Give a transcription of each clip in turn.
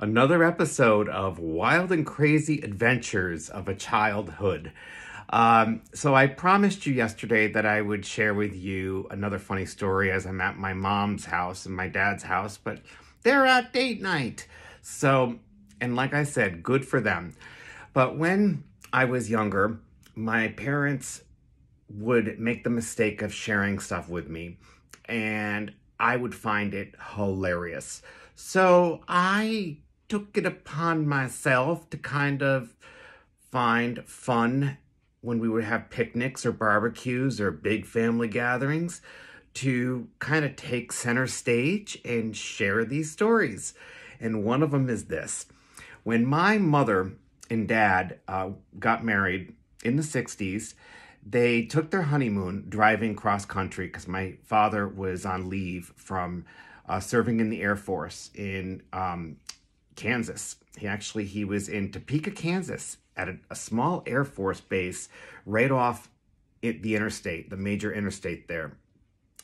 another episode of Wild and Crazy Adventures of a Childhood. Um, so I promised you yesterday that I would share with you another funny story as I'm at my mom's house and my dad's house, but they're at date night. So, and like I said, good for them. But when I was younger, my parents would make the mistake of sharing stuff with me, and I would find it hilarious. So I took it upon myself to kind of find fun when we would have picnics or barbecues or big family gatherings to kind of take center stage and share these stories. And one of them is this. When my mother and dad uh, got married in the 60s, they took their honeymoon driving cross country because my father was on leave from uh, serving in the Air Force in um, Kansas. He actually he was in Topeka, Kansas, at a, a small Air Force base right off it, the interstate, the major interstate there.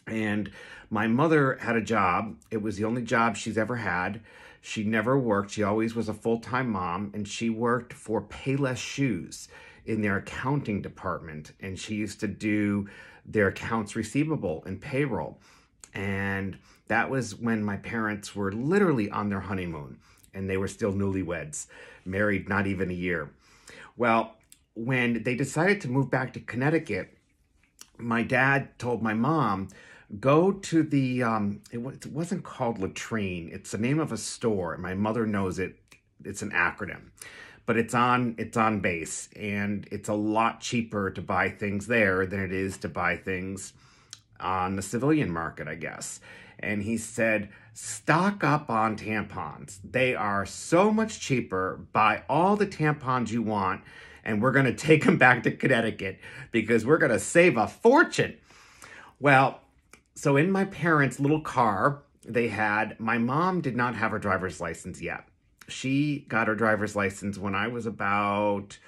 And my mother had a job. It was the only job she's ever had. She never worked. She always was a full time mom, and she worked for Payless Shoes in their accounting department. And she used to do their accounts receivable and payroll. And that was when my parents were literally on their honeymoon and they were still newlyweds, married not even a year. Well, when they decided to move back to Connecticut, my dad told my mom, go to the, um, it, it wasn't called Latrine. It's the name of a store. My mother knows it. It's an acronym but it's on it's on base and it's a lot cheaper to buy things there than it is to buy things on the civilian market, I guess. And he said, stock up on tampons. They are so much cheaper. Buy all the tampons you want, and we're going to take them back to Connecticut because we're going to save a fortune. Well, so in my parents' little car, they had, my mom did not have her driver's license yet. She got her driver's license when I was about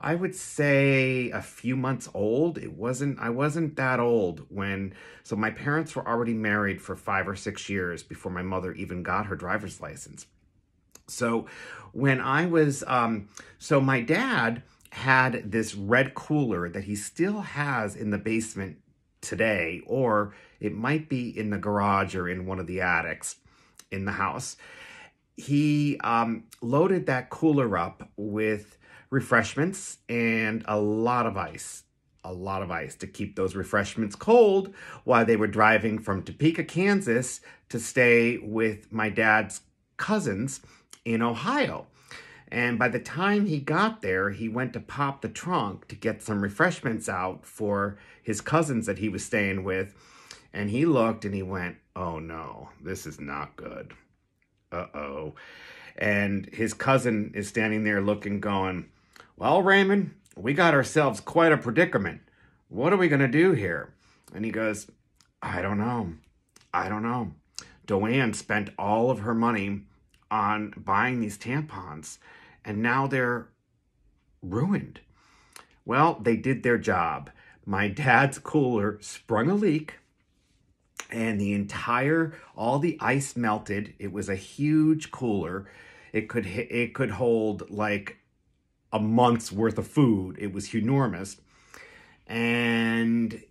I would say a few months old. It wasn't, I wasn't that old when, so my parents were already married for five or six years before my mother even got her driver's license. So when I was, um, so my dad had this red cooler that he still has in the basement today, or it might be in the garage or in one of the attics in the house. He um, loaded that cooler up with refreshments and a lot of ice. A lot of ice to keep those refreshments cold while they were driving from Topeka, Kansas to stay with my dad's cousins in Ohio. And by the time he got there, he went to pop the trunk to get some refreshments out for his cousins that he was staying with. And he looked and he went, Oh no, this is not good. Uh oh. And his cousin is standing there looking, going, well, Raymond, we got ourselves quite a predicament. What are we going to do here? And he goes, I don't know. I don't know. Joanne spent all of her money on buying these tampons, and now they're ruined. Well, they did their job. My dad's cooler sprung a leak, and the entire, all the ice melted. It was a huge cooler. It could it could hold like a month's worth of food. It was enormous. And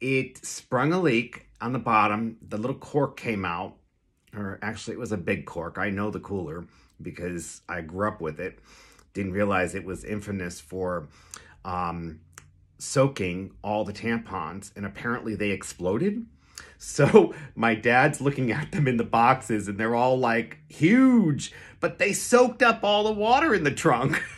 it sprung a leak on the bottom. The little cork came out, or actually, it was a big cork. I know the cooler because I grew up with it. Didn't realize it was infamous for um, soaking all the tampons, and apparently they exploded. So my dad's looking at them in the boxes, and they're all like huge, but they soaked up all the water in the trunk.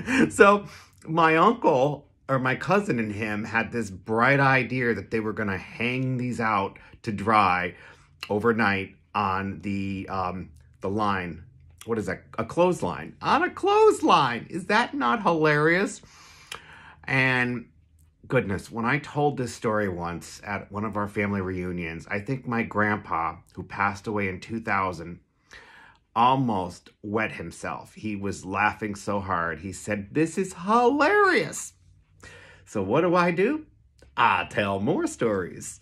so my uncle or my cousin and him had this bright idea that they were going to hang these out to dry overnight on the um, the line. What is that? A clothesline. On a clothesline. Is that not hilarious? And goodness, when I told this story once at one of our family reunions, I think my grandpa, who passed away in 2000, almost wet himself. He was laughing so hard. He said, This is hilarious. So, what do I do? I tell more stories.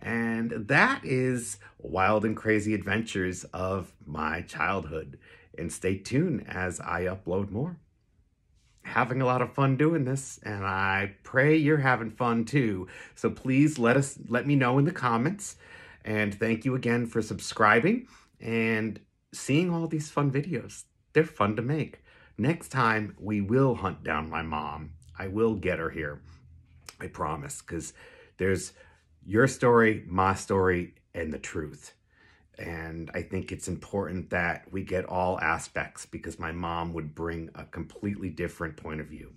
And that is Wild and Crazy Adventures of My Childhood. And stay tuned as I upload more. Having a lot of fun doing this, and I pray you're having fun too. So please let us let me know in the comments. And thank you again for subscribing and seeing all these fun videos. They're fun to make. Next time, we will hunt down my mom. I will get her here. I promise, because there's your story, my story, and the truth. And I think it's important that we get all aspects because my mom would bring a completely different point of view.